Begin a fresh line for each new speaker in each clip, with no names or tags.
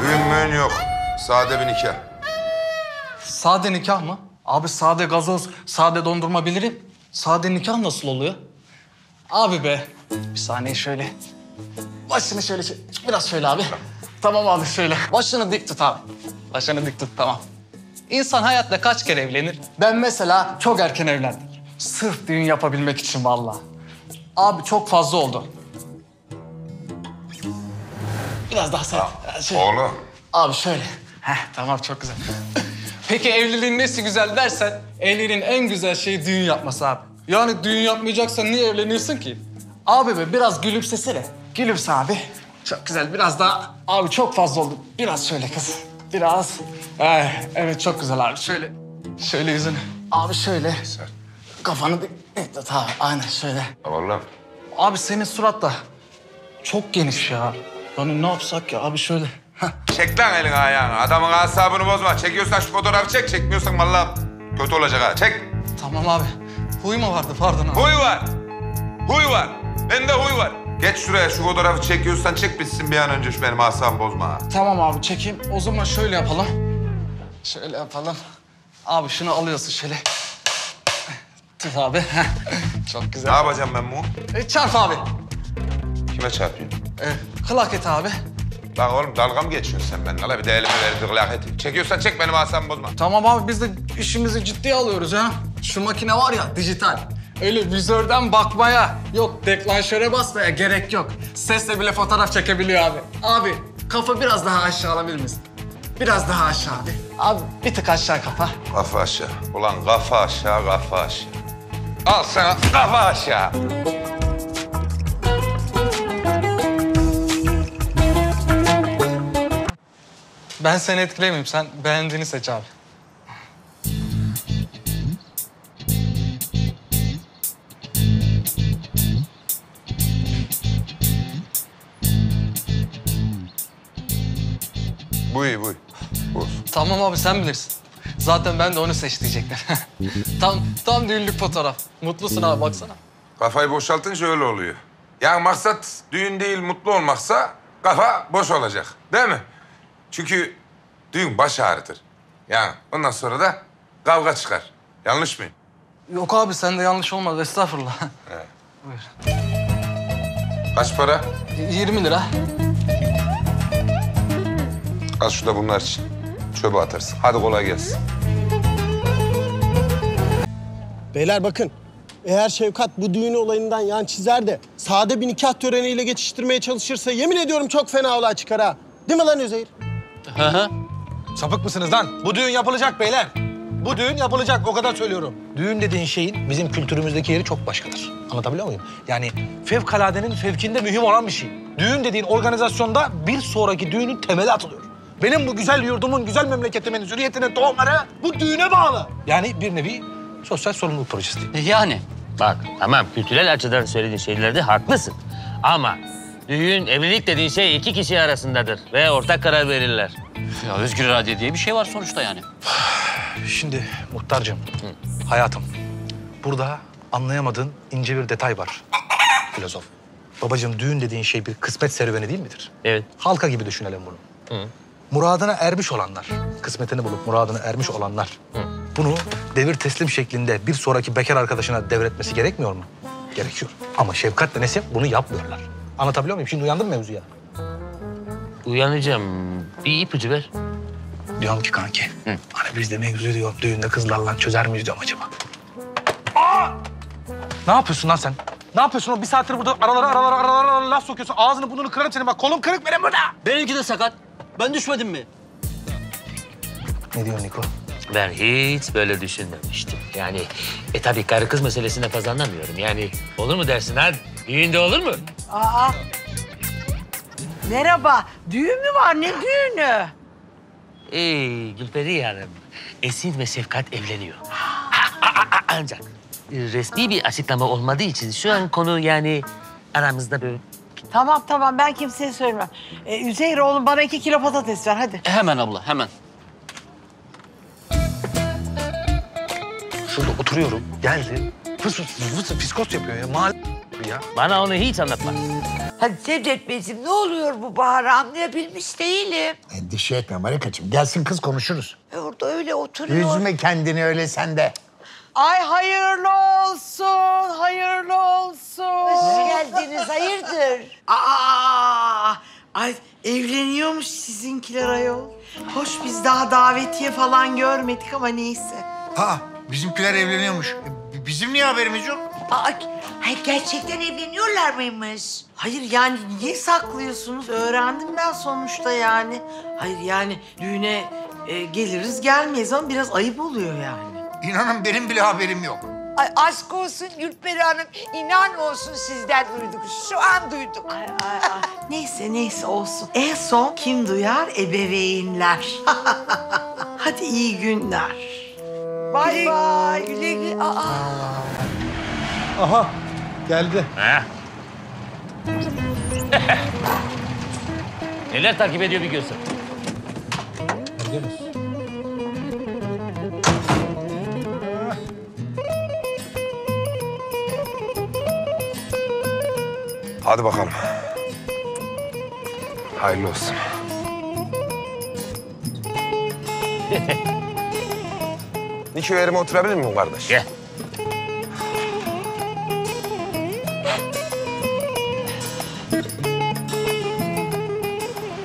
Düğün müğün yok. Sade bir nikah.
Sade nikah mı? Abi sade gazoz, sade dondurma bilirim. Sade nikah nasıl oluyor? Abi be. Bir saniye şöyle. Başını şöyle, biraz şöyle abi. Tamam abi şöyle. Başını dik tut abi. Başını dik tut tamam. İnsan hayatta kaç kere evlenir? Ben mesela çok erken evlendim. Sırf düğün yapabilmek için vallahi. Abi çok fazla oldu. Biraz daha sen. Şöyle.
Oğlum.
Abi şöyle. Heh, tamam çok güzel. Peki evliliğin nesi güzel dersen, evliliğin en güzel şeyi düğün yapması abi. Yani düğün yapmayacaksan niye evleniyorsun ki? Abi be biraz gülümsesene. Gülümse abi. Çok güzel biraz daha. Abi çok fazla oldu. Biraz şöyle kız. Biraz. Eh, evet çok güzel abi. Şöyle. Şöyle yüzünü. Abi şöyle. Kafanı dik tut abi. Aynen şöyle.
Oğlum.
Abi senin surat da çok geniş ya. Yani ne yapsak ya abi şöyle.
Çek lan elini ayağını. Adamın asabını bozma. Çekiyorsan şu fotoğrafı çek. Çekmiyorsan vallahi kötü olacak ha. Çek.
Tamam abi. Huy mu vardı pardon abi.
Huy var. Huy var. Bende huy var. Geç şuraya şu fotoğrafı çekiyorsan çek bitsin bir an önce şu benim asabımı bozma ha.
Tamam abi çekeyim. O zaman şöyle yapalım. Şöyle yapalım. Abi şunu alıyorsun şöyle. Tut abi. Çok
Ne
güzel.
yapacağım ben bu?
E, çarp abi.
Kime çarpayım?
E, kılak et abi.
Lan oğlum dalga mı geçiyorsun sen benimle? La bir de elimi ver gırlak eti. Çekiyorsan çek benim asabımı bozma.
Tamam abi biz de işimizi ciddiye alıyoruz ha. Şu makine var ya dijital. Öyle vizörden bakmaya, yok deklanşöre basmaya gerek yok. Sesle bile fotoğraf çekebiliyor abi. Abi kafa biraz daha aşağı alabilir misin? Biraz daha aşağı abi. Abi bir tık aşağı kafa.
Kafa aşağı. Ulan kafa aşağı, kafa aşağı. Al sana kafa aşağı.
Ben seni etkilemeyeyim. Sen beğendiğini seç abi.
Bu iyi, bu iyi. Bu olsun.
Tamam abi sen bilirsin. Zaten ben de onu seç diyecektim. tam, tam düğünlük fotoğraf. Mutlusun abi baksana.
Kafayı boşaltınca öyle oluyor. Yani maksat düğün değil mutlu olmaksa kafa boş olacak. Değil mi? Çünkü düğün baş ağrıtır. Yani ondan sonra da kavga çıkar. Yanlış mıyım?
Yok abi sende yanlış olmadı estağfurullah.
He.
Buyur.
Kaç para?
20 lira.
Al şu da bunlar için. Çöpe atarsın. Hadi kolay gelsin.
Beyler bakın. Eğer Şevkat bu düğün olayından yan çizer de sade bir nikah töreniyle geçiştirmeye çalışırsa yemin ediyorum çok fena olay çıkar ha. Değil mi lan Üzeyir?
Sapık mısınız lan? Bu düğün yapılacak beyler. Bu düğün yapılacak o kadar söylüyorum. Düğün dediğin şeyin bizim kültürümüzdeki yeri çok başkadır. Anlatabiliyor muyum? Yani fevkaladenin fevkinde mühim olan bir şey. Düğün dediğin organizasyonda bir sonraki düğünün temeli atılıyor. Benim bu güzel yurdumun, güzel memleketimin, zürriyetinin tohumları bu düğüne bağlı. Yani bir nevi sosyal sorumluluk projesi değil.
Yani. Bak tamam kültürel açıdan söylediğin şeylerde haklısın. Ama düğün, evlilik dediğin şey iki kişi arasındadır ve ortak karar verirler.
Ya özgür irade diye bir şey var sonuçta yani.
Şimdi muhtarcığım, hayatım. Burada anlayamadığın ince bir detay var. Filozof. Babacığım düğün dediğin şey bir kısmet serüveni değil midir?
Evet.
Halka gibi düşünelim bunu. Muradına ermiş olanlar, kısmetini bulup muradına ermiş olanlar. Bunu devir teslim şeklinde bir sonraki bekar arkadaşına devretmesi gerekmiyor mu? Gerekiyor. Ama Şefkat ve Nesim bunu yapmıyorlar. Anlatabiliyor muyum? Şimdi uyandın mı mevzuya?
Uyanacağım. Bir ipucu ver.
Diyorum ki kanki, hani biz de mevzu diyorum düğünde kızlarla çözer miyiz diyorum acaba. Aa! Ne yapıyorsun lan sen? Ne yapıyorsun o bir saattir burada aralara aralara aralara, aralara laf sokuyorsun. Ağzını burnunu kırarım senin bak kolum kırık benim burada.
Benimki de sakat. Ben düşmedim mi?
Ne diyorsun Niko?
Ben hiç böyle düşünmemiştim. Yani e tabii karı kız meselesine fazla anlamıyorum. Yani olur mu dersin ha? Düğünde olur mu?
Aa. Merhaba. Düğün mü var? Ne düğünü?
Ey Gülperi Hanım. Esin ve Şefkat evleniyor. Ancak resmi bir açıklama olmadığı için şu an konu yani aramızda böyle
Tamam tamam ben kimseye söylemem. Ee, Üzeyir oğlum bana iki kilo patates ver hadi.
Hemen abla hemen.
Şurada oturuyorum. Geldi. Fıs fıs fıs fıs fiskos yapıyor ya. Mal ya.
Bana onu hiç anlatma.
Hadi Cevdet Beyciğim ne oluyor bu Bahar'ı anlayabilmiş değilim.
Endişe etme Marikacığım. Gelsin kız konuşuruz.
E orada öyle oturuyor.
Üzme kendini öyle sen de.
Ay hayırlı olsun, hayırlı olsun.
Hoş geldiniz hayırdır?
Aa, ay evleniyormuş sizinkiler ayol. Hoş biz daha davetiye falan görmedik ama neyse.
Ha bizimkiler evleniyormuş. E, Bizim niye haberimiz yok?
Aa, ay, gerçekten evleniyorlar mıymış?
Hayır yani niye saklıyorsunuz? Öğrendim ben sonuçta yani. Hayır yani düğüne e, geliriz gelmeyiz ama biraz ayıp oluyor yani.
İnanın benim bile haberim yok.
Ay aşk olsun Gülperi Hanım. inan olsun sizden duyduk. Şu an duyduk.
Ay, ay, ay. Neyse neyse olsun. En son kim duyar? Ebeveynler. Hadi iyi günler.
Bay bay. Güle güle. Aa.
Aha geldi.
Ha? Neler takip ediyor bir görsen.
Hadi bakalım. Hayırlı olsun. Niko yerime oturabilir miyim kardeş?
Gel.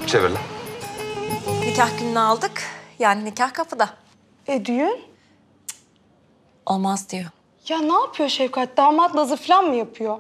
Çevir lan.
Nikah gününü aldık. Yani nikah kapıda.
E düğün?
Olmaz diyor.
Ya ne yapıyor Şevkat? Damat nazı falan mı yapıyor?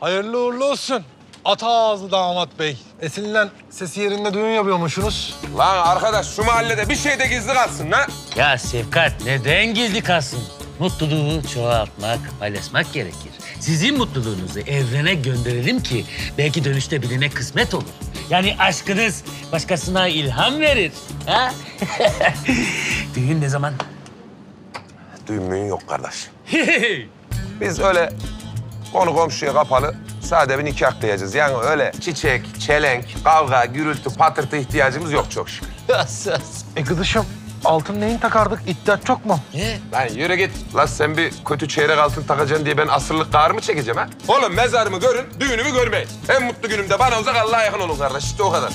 Hayırlı uğurlu olsun. Ata ağzı damat bey. Esinlen sesi yerinde düğün yapıyormuşsunuz.
Lan arkadaş şu mahallede bir şey de gizli kalsın lan.
Ya Sevkat neden gizli kalsın? Mutluluğu çoğaltmak, paylaşmak gerekir. Sizin mutluluğunuzu evrene gönderelim ki belki dönüşte birine kısmet olur. Yani aşkınız başkasına ilham verir. Ha? Düğün ne zaman?
Düğün müğün yok kardeş. Biz öyle konu komşuya kapalı sade bir nikah kıyacağız. Yani öyle çiçek, çelenk, kavga, gürültü, patırtı ihtiyacımız yok çok şükür.
E kızışım altın neyin takardık? İddia çok mu?
Lan yürü git. Lan sen bir kötü çeyrek altın takacaksın diye ben asırlık kağır mı çekeceğim ha? Oğlum mezarımı görün, düğünümü görmeyin. En mutlu günümde bana uzak Allah'a yakın olun kardeş. İşte o kadar.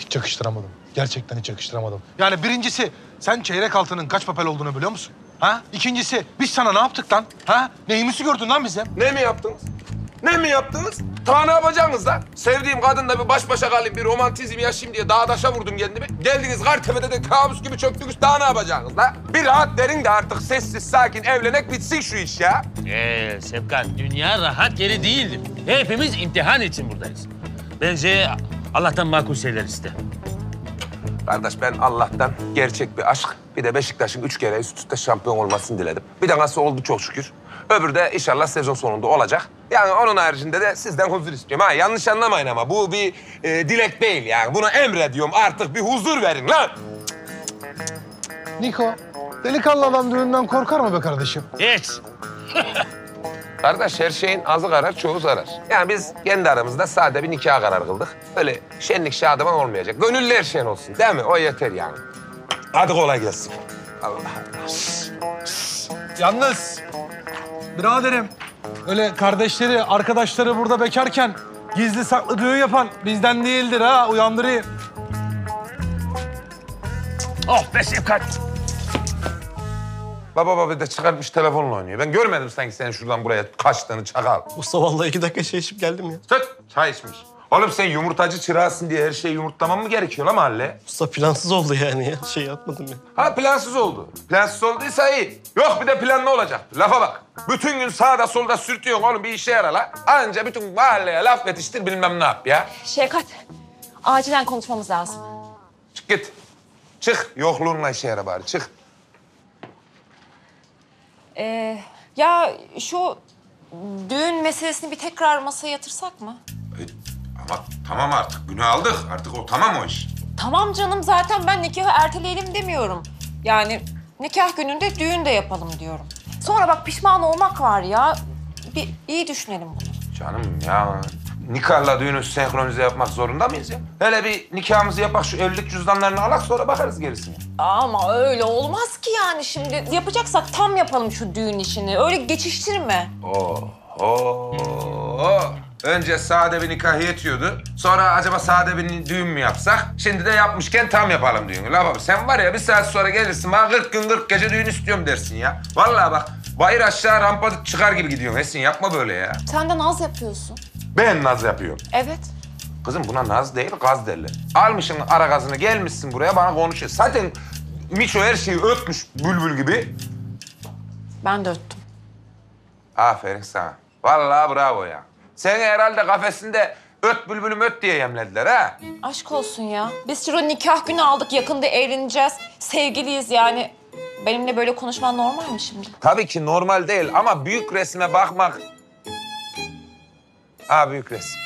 Hiç yakıştıramadım. Gerçekten hiç yakıştıramadım. Yani birincisi sen çeyrek altının kaç papel olduğunu biliyor musun? Ha? İkincisi biz sana ne yaptık lan? Ha? Neyimizi gördün lan bizim?
Ne mi yaptınız? Ne mi yaptınız? Ta ne yapacaksınız lan? Sevdiğim kadınla bir baş başa kalayım, bir romantizm yaşayayım diye dağ taşa vurdum kendimi. Geldiniz Kartepe'de de kabus gibi çöktünüz. Daha ne yapacaksınız lan? Bir rahat verin de artık sessiz sakin evlenek bitsin şu iş ya.
Ee, Sevkat, dünya rahat yeri değildir. Hepimiz imtihan için buradayız. Bence Allah'tan makul şeyler iste.
Kardeş ben Allah'tan gerçek bir aşk, bir de Beşiktaş'ın üç kere üst üste şampiyon olmasını diledim. Bir de nasıl oldu çok şükür. Öbürü de inşallah sezon sonunda olacak. Yani onun haricinde de sizden huzur istiyorum. Ha yanlış anlamayın ama bu bir e, dilek değil yani. Buna emrediyorum artık bir huzur verin lan.
Niko, delikanlı adam düğünden korkar mı be kardeşim?
Hiç.
Kardeş her şeyin azı karar, çoğu zarar. Yani biz kendi aramızda sade bir nikah karar kıldık. Öyle şenlik şadıman olmayacak. Gönüllü her şeyin olsun değil mi? O yeter yani. Hadi kolay gelsin. Allah Allah.
Yalnız biraderim öyle kardeşleri, arkadaşları burada bekarken gizli saklı düğün yapan bizden değildir ha uyandırayım.
Oh be Sevkat.
Baba baba da çıkartmış telefonla oynuyor. Ben görmedim sanki senin şuradan buraya kaçtığını çakal.
Usta vallahi iki dakika şey içip geldim ya.
Tut, çay içmiş. Oğlum sen yumurtacı çırağısın diye her şeyi yumurtlamam mı gerekiyor lan mahalle?
Usta plansız oldu yani ya. Şey yapmadım ya.
Ha plansız oldu. Plansız olduysa iyi. Yok bir de planlı olacak. Lafa bak. Bütün gün sağda solda sürtüyorsun oğlum bir işe yara la. Anca bütün mahalleye laf yetiştir bilmem ne yap ya.
Şevkat, acilen konuşmamız lazım.
Çık git. Çık. Yokluğunla işe yara bari çık.
Ee, ya şu düğün meselesini bir tekrar masaya yatırsak mı?
Ama tamam artık günü aldık. Artık o tamam o iş.
Tamam canım zaten ben nikahı erteleyelim demiyorum. Yani nikah gününde düğün de yapalım diyorum. Sonra bak pişman olmak var ya. Bir iyi düşünelim bunu.
Canım ya nikahla düğünü senkronize yapmak zorunda mıyız ya? Hele bir nikahımızı yapak şu evlilik cüzdanlarını alak sonra bakarız gerisine.
Ama öyle olmaz ki yani şimdi. Yapacaksak tam yapalım şu düğün işini. Öyle geçiştirme.
Oo, Oo. Önce sade bir nikah yetiyordu. Sonra acaba sade bir düğün mü yapsak? Şimdi de yapmışken tam yapalım düğünü. La baba sen var ya bir saat sonra gelirsin bana 40 gün 40 gece düğün istiyorum dersin ya. Vallahi bak bayır aşağı rampa çıkar gibi gidiyorsun Esin yapma böyle ya.
Sen de naz yapıyorsun.
Ben naz yapıyorum.
Evet.
Kızım buna naz değil gaz derler. Almışsın ara gazını gelmişsin buraya bana konuşuyor. Zaten Miço her şeyi öpmüş bülbül gibi.
Ben de öttüm.
Aferin sana. Vallahi bravo ya. Seni herhalde kafesinde öt bülbülüm öt diye yemlediler ha.
Aşk olsun ya. Biz şurada nikah günü aldık. Yakında evleneceğiz. Sevgiliyiz yani. Benimle böyle konuşman normal mi şimdi?
Tabii ki normal değil ama büyük resme bakmak... Ha büyük resim.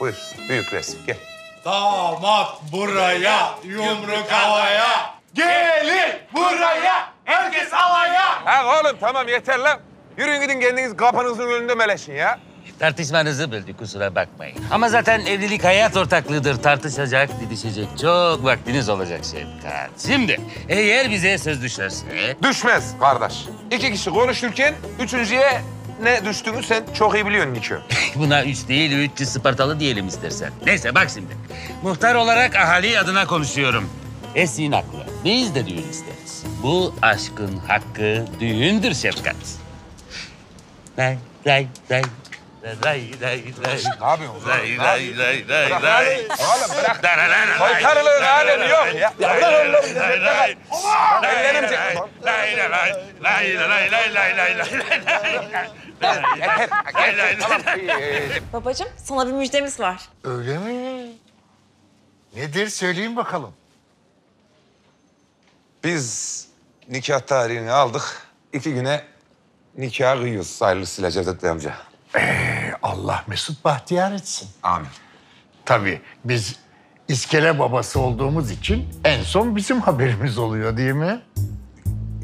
Buyur büyük resim gel.
Damat buraya, yumruk havaya. Gelin buraya, herkes havaya.
Ha oğlum tamam yeter lan. Yürüyün gidin kendiniz kapınızın önünde meleşin ya.
Tartışmanızı böldük kusura bakmayın. Ama zaten evlilik hayat ortaklığıdır. Tartışacak, didişecek çok vaktiniz olacak Şefkat. Şimdi eğer bize söz düşerse...
Düşmez kardeş. İki kişi konuşurken üçüncüye ne düştüğünü sen çok iyi biliyorsun Nikö.
Buna üç değil, üç yüz Spartalı diyelim istersen. Neyse bak şimdi. Muhtar olarak ahali adına konuşuyorum. Esin haklı. Biz de düğün isteriz. Bu aşkın hakkı düğündür Şefkat. Lay lay lay. Lay lay lay.
Ne yapıyorsun?
Lay lay lay lay lay.
Oğlum bırak. Soytarılığın alemi yok ya. Ya bırak onları.
lay lay.
Ellerim çek.
Lay lay lay. Lay lay lay lay lay lay.
Babacığım sana bir müjdemiz var.
Öyle mi? Nedir söyleyin bakalım.
Biz nikah tarihini aldık. İki güne nikah kıyıyoruz hayırlısıyla Cevdet Bey amca.
Ee, Allah Mesut bahtiyar etsin.
Amin.
Tabii biz iskele babası olduğumuz için en son bizim haberimiz oluyor değil mi?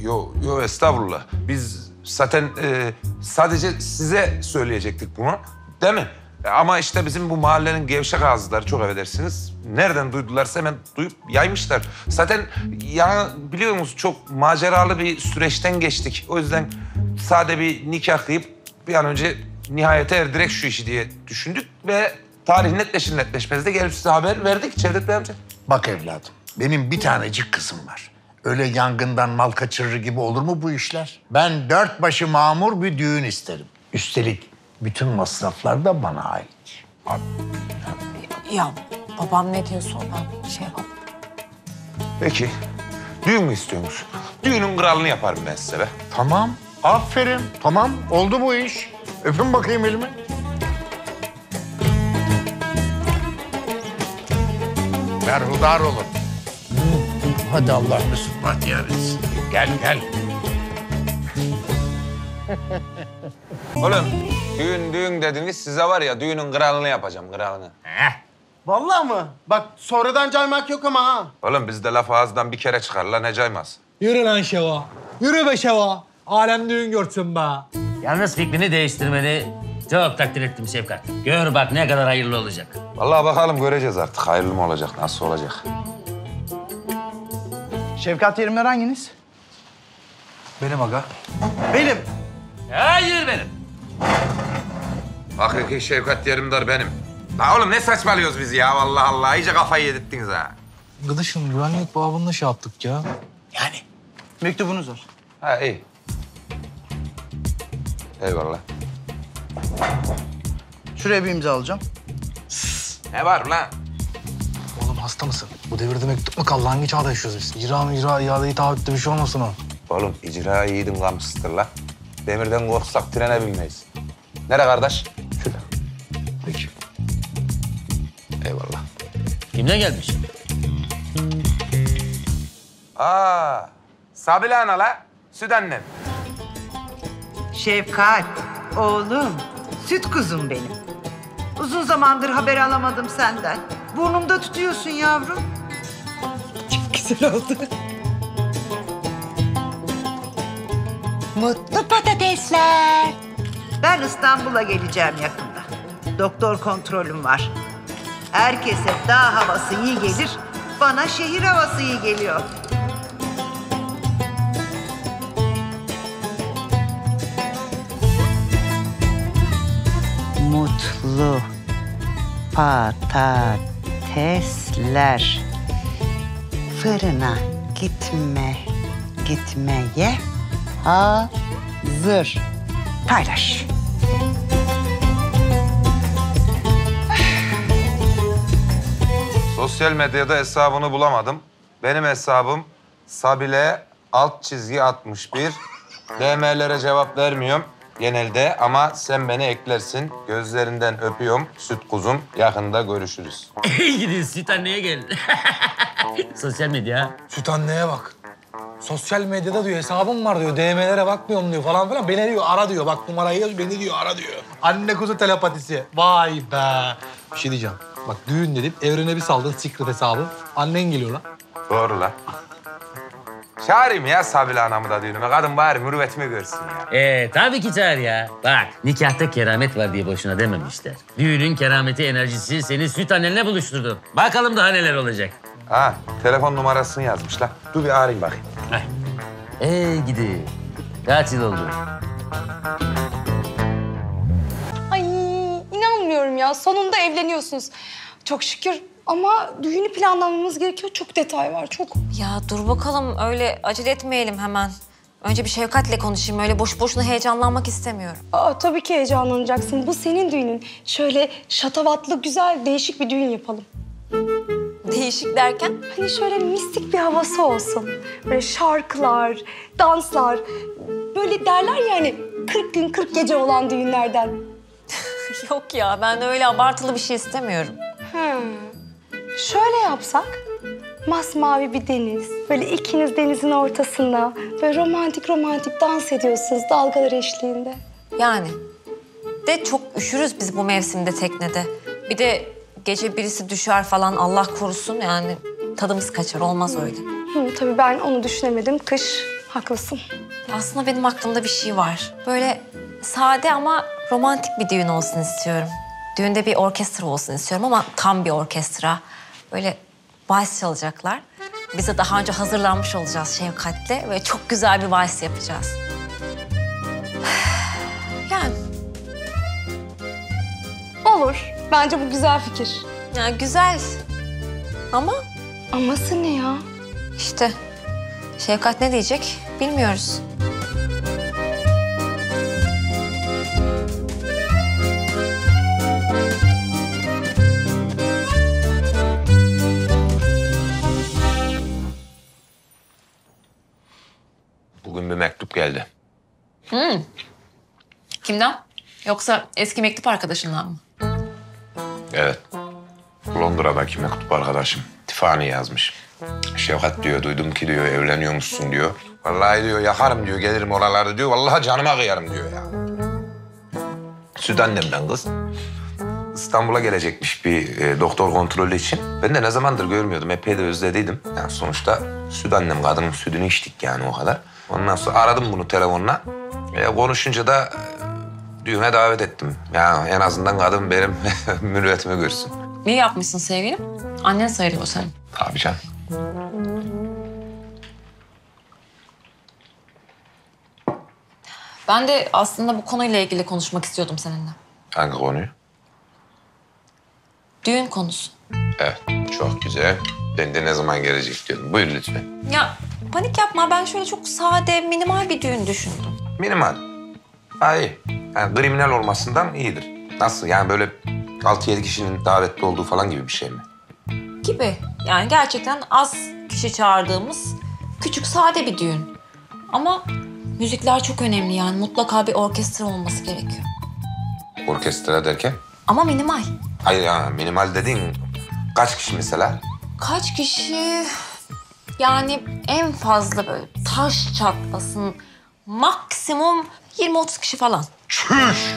Yo, yo estağfurullah. Biz zaten e, sadece size söyleyecektik bunu. Değil mi? E, Ama işte bizim bu mahallenin gevşek ağızları çok affedersiniz. Nereden duydularsa hemen duyup yaymışlar. Zaten ya biliyor musunuz çok maceralı bir süreçten geçtik. O yüzden sade bir nikah kıyıp bir an önce nihayete erdirek şu işi diye düşündük ve tarih netleşir netleşmez de gelip size haber verdik Cevdet Bey amca.
Bak evladım, benim bir tanecik kızım var. Öyle yangından mal kaçırır gibi olur mu bu işler? Ben dört başı mamur bir düğün isterim. Üstelik bütün masraflar da bana ait.
Ya babam ne diyorsa ben şey yapamam.
Peki düğün mü istiyorsunuz? Düğünün kralını yaparım ben size be.
Tamam, aferin. Tamam, oldu bu iş. Öpün bakayım elimi. Berhudar olun. Hadi Allah Mesut bahtiyar etsin. Gel, gel.
Oğlum düğün düğün dediniz size var ya düğünün kralını yapacağım kralını.
Vallahi mı? Bak sonradan caymak yok ama ha.
Oğlum bizde laf ağızdan bir kere çıkar lan ne caymaz.
Yürü lan Şeva. Yürü be Şeva. Alem düğün görsün be.
Yalnız fikrini değiştirmeni çok takdir ettim Şefkat. Gör bak ne kadar hayırlı olacak.
Vallahi bakalım göreceğiz artık hayırlı mı olacak nasıl olacak.
Şefkat Yerimler hanginiz?
Benim aga.
Benim.
Hayır benim.
Hakiki Şevkat Yerimdar benim. La oğlum ne saçmalıyoruz biz ya vallahi Allah iyice kafayı yedirttiniz ha.
Gıdışım güvenlik babında şey yaptık ya.
Mektubunuz var.
Ha iyi. Eyvallah.
Şuraya bir imza alacağım.
Ne var lan?
Oğlum hasta mısın? Bu devirde mektup mu kaldı? Hangi çağda yaşıyoruz biz? İran, İra, iadeyi taahhütte bir şey olmasın o.
Oğlum icra yiğidin gamsızdır la. Demirden korksak trene binmeyiz. Nere kardeş? Şurada. Peki. Eyvallah.
Kimden gelmiş?
Aa, Sabile ana la. Süt annem.
Şefkat, oğlum, süt kuzum benim. Uzun zamandır haber alamadım senden. Burnumda tutuyorsun yavrum. Çok güzel oldu. Mutlu patatesler. Ben İstanbul'a geleceğim yakında. Doktor kontrolüm var. Herkese dağ havası iyi gelir, bana şehir havası iyi geliyor. Patatesler fırına gitme gitmeye hazır. Paylaş.
Sosyal medyada hesabını bulamadım. Benim hesabım Sabile alt çizgi 61. DM'lere cevap vermiyorum genelde ama sen beni eklersin. Gözlerinden öpüyorum. Süt kuzum. Yakında görüşürüz.
İyi gidin süt anneye gel. Sosyal medya.
Süt anneye bak. Sosyal medyada diyor hesabım var diyor. DM'lere bakmıyorum diyor falan filan. Beni diyor ara diyor. Bak numarayı yaz beni diyor ara diyor. Anne kuzu telepatisi. Vay be. Bir şey diyeceğim. Bak düğün dedim evrene bir saldın secret hesabı. Annen geliyor lan.
Doğru lan. Çağırayım ya Sabile anamı da düğünüme. Kadın bari mürüvvetimi görsün ya.
Ee, tabii ki çağır ya. Bak, nikahta keramet var diye boşuna dememişler. Düğünün kerameti enerjisi seni süt annenle buluşturdu. Bakalım daha neler olacak.
Ha, telefon numarasını yazmış lan. Dur bir arayayım bakayım.
Ee gidi. Kaç yıl oldu?
Ay inanmıyorum ya. Sonunda evleniyorsunuz. Çok şükür ama düğünü planlamamız gerekiyor. Çok detay var, çok.
Ya dur bakalım öyle acele etmeyelim hemen. Önce bir Şevkat'le konuşayım. Öyle boş boşuna heyecanlanmak istemiyorum.
Aa, tabii ki heyecanlanacaksın. Bu senin düğünün. Şöyle şatavatlı, güzel, değişik bir düğün yapalım.
Değişik derken?
Hani şöyle mistik bir havası olsun. Böyle şarkılar, danslar. Böyle derler yani 40 gün 40 gece olan düğünlerden.
Yok ya ben öyle abartılı bir şey istemiyorum.
Şöyle yapsak. Masmavi bir deniz. Böyle ikiniz denizin ortasında. Böyle romantik romantik dans ediyorsunuz dalgalar eşliğinde.
Yani. De çok üşürüz biz bu mevsimde teknede. Bir de gece birisi düşer falan Allah korusun yani tadımız kaçar olmaz öyle.
Hı, tabii ben onu düşünemedim. Kış haklısın.
Aslında benim aklımda bir şey var. Böyle sade ama romantik bir düğün olsun istiyorum. Düğünde bir orkestra olsun istiyorum ama tam bir orkestra. Böyle vals çalacaklar. Biz de daha önce hazırlanmış olacağız Şevkat'le. Böyle çok güzel bir vals yapacağız. Yani
Olur. Bence bu güzel fikir.
ya güzel ama
Aması ne ya?
işte Şevkat ne diyecek bilmiyoruz. Kimden? Yoksa eski mektup arkadaşından mı?
Evet. Londra'daki mektup arkadaşım. Tifani yazmış. Şevkat diyor, duydum ki diyor, evleniyormuşsun diyor. Vallahi diyor, yakarım diyor, gelirim oralarda diyor. Vallahi canıma kıyarım diyor ya. Süt annemden kız. İstanbul'a gelecekmiş bir e, doktor kontrolü için. Ben de ne zamandır görmüyordum, epey de özlediydim. Yani sonuçta süt annem, kadının sütünü içtik yani o kadar. Ondan sonra aradım bunu telefonla. E, konuşunca da düğüne davet ettim. Yani en azından kadın benim mürüvvetimi görsün.
Niye yapmışsın sevgilim? Annen sayılır o senin.
Tabii canım.
Ben de aslında bu konuyla ilgili konuşmak istiyordum seninle.
Hangi konuyu?
Düğün konusu.
Evet, çok güzel. Ben de ne zaman gelecek diyordum. Buyur lütfen.
Ya panik yapma. Ben şöyle çok sade, minimal bir düğün düşündüm.
Minimal. İyi. Yani kriminal olmasından iyidir. Nasıl? Yani böyle 6-7 kişinin davetli olduğu falan gibi bir şey mi?
Gibi. Yani gerçekten az kişi çağırdığımız küçük, sade bir düğün. Ama müzikler çok önemli yani. Mutlaka bir orkestra olması gerekiyor.
Orkestra derken?
Ama minimal.
Hayır ya minimal dediğin kaç kişi mesela?
Kaç kişi? Yani en fazla böyle taş çatlasın. Maksimum 20-30 kişi falan.
Çüş!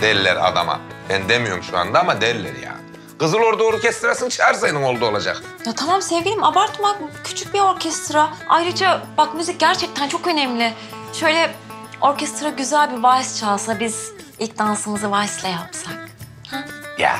Derler adama. Ben demiyorum şu anda ama derler ya. Kızıl Ordu Orkestrası'nı çağırsaydın oldu olacak.
Ya tamam sevgilim abartma. Küçük bir orkestra. Ayrıca bak müzik gerçekten çok önemli. Şöyle orkestra güzel bir vals çalsa biz ilk dansımızı valsle yapsak.
Ya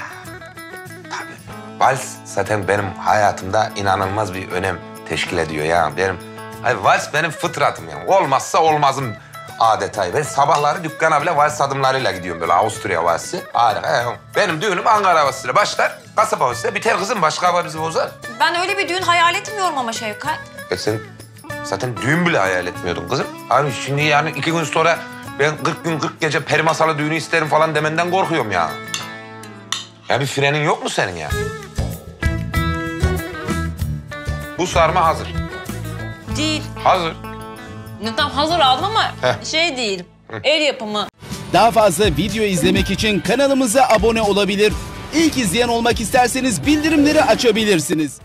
tabii. Vals zaten benim hayatımda inanılmaz bir önem teşkil ediyor ya. Benim, hayır, vals benim fıtratım yani. Olmazsa olmazım. Adeta. Ben sabahları dükkana bile vals adımlarıyla gidiyorum böyle Avusturya valsi. Harika. Benim düğünüm Ankara havasıyla başlar, kasap havasıyla biter kızım. Başka hava bizi bozar.
Ben öyle bir düğün hayal etmiyorum ama Şevkat.
E sen zaten düğün bile hayal etmiyordun kızım. Abi şimdi yani iki gün sonra ben 40 gün 40 gece peri masalı düğünü isterim falan demenden korkuyorum ya. Ya bir frenin yok mu senin ya? Bu sarma hazır.
Değil.
Hazır.
Tam hazır aldım ama
Heh.
şey değil. El yapımı.
Daha fazla video izlemek için kanalımıza abone olabilir. İlk izleyen olmak isterseniz bildirimleri açabilirsiniz.